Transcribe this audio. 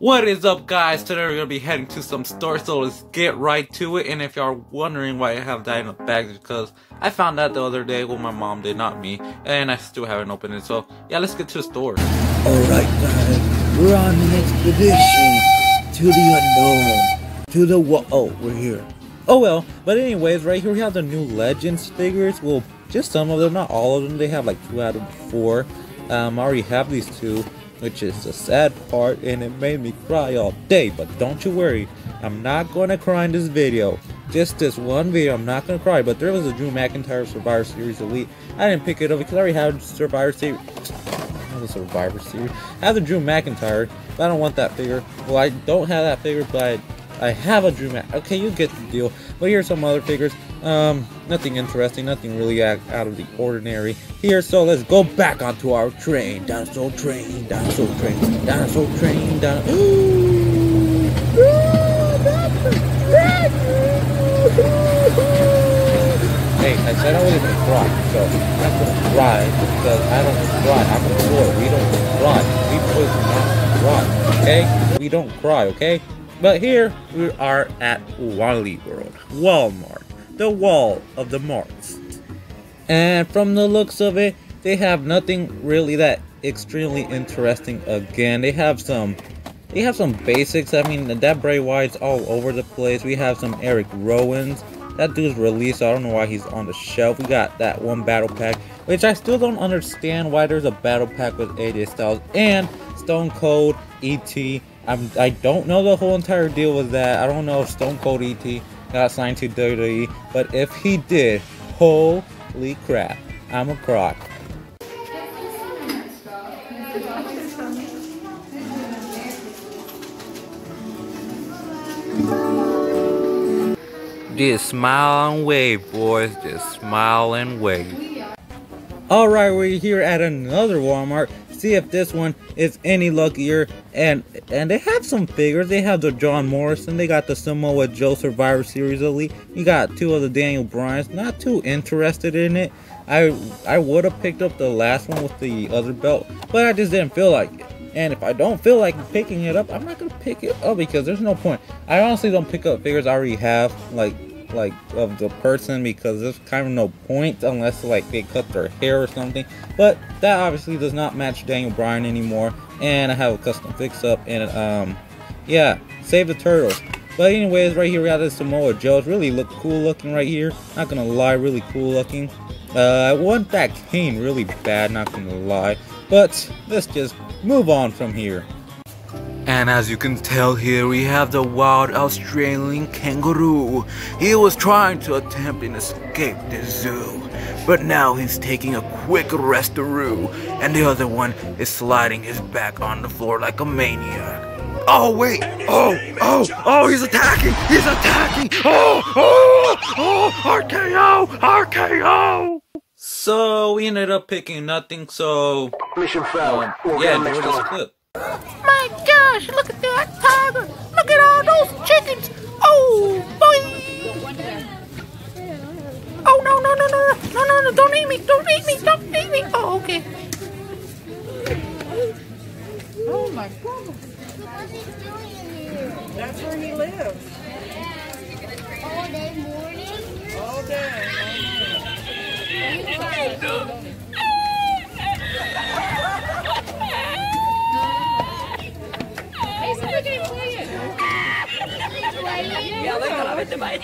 What is up guys? Today we're gonna be heading to some stores, so let's get right to it. And if y'all are wondering why I have that in a bag, because I found that the other day. Well, my mom did, not me. And I still haven't opened it. So yeah, let's get to the store. Alright guys, we're on an expedition to the unknown. To the wa- oh, we're here. Oh well, but anyways, right here we have the new Legends figures. Well, just some of them, not all of them. They have like two out of four. Um, I already have these two which is the sad part and it made me cry all day but don't you worry I'm not gonna cry in this video just this one video I'm not gonna cry but there was a Drew McIntyre Survivor Series Elite I didn't pick it up because I already had Survivor Series the Survivor Series I have the Drew McIntyre but I don't want that figure well I don't have that figure but I I have a Drew Mac. Okay, you get the deal. But here's some other figures. Um, nothing interesting, nothing really out, of the ordinary here. So let's go back onto our train. Dinosaur train, dinosaur train, dinosaur train, down. Hey, I said I wasn't gonna cry, so I'm gonna cry because I don't cry. I'm a boy. We don't cry. We boys do not cry. Okay? We don't cry. Okay? But here we are at Wally World, Walmart, the wall of the marts. And from the looks of it, they have nothing really that extremely interesting again. They have some they have some basics. I mean, that Bray Wyatt's all over the place. We have some Eric Rowans. That dude's released, so I don't know why he's on the shelf. We got that one battle pack, which I still don't understand why there's a battle pack with AJ Styles and Stone Cold, ET, I'm, I don't know the whole entire deal with that. I don't know if Stone Cold ET got signed to WWE, but if he did, holy crap, I'm a crock. Just smile and wave, boys. Just smile and wave. Alright, we're here at another Walmart see if this one is any luckier. And and they have some figures. They have the John Morrison. They got the Samoa with Joe Survivor Series Elite. You got two of the Daniel Bryans. Not too interested in it. I I would have picked up the last one with the other belt, but I just didn't feel like it. And if I don't feel like picking it up, I'm not gonna pick it up because there's no point. I honestly don't pick up figures I already have. Like like of the person because there's kind of no point unless like they cut their hair or something. But that obviously does not match Daniel Bryan anymore. And I have a custom fix up and um yeah, save the turtles. But anyways, right here we got this Samoa Joe. It's really look cool looking right here. Not gonna lie, really cool looking. Uh, I want that cane really bad, not gonna lie. But let's just move on from here. And as you can tell here, we have the wild Australian kangaroo. He was trying to attempt and escape the zoo, but now he's taking a quick restaroo, and the other one is sliding his back on the floor like a maniac. Oh wait! Oh! Oh! Oh! He's attacking! He's attacking! Oh! Oh! Oh! RKO! RKO! So we ended up picking nothing. So mission failed. Um, yeah, enjoy this clip. My gosh, look at that tiger. Look at all those chickens. Oh, boy. Oh, no, no, no, no, no, no, no, don't eat me, don't eat me, don't eat me. Oh, okay. Oh, my God. What's he doing in here? That's where he lives. All day morning? All day. All day. Yeah, look হতে পারি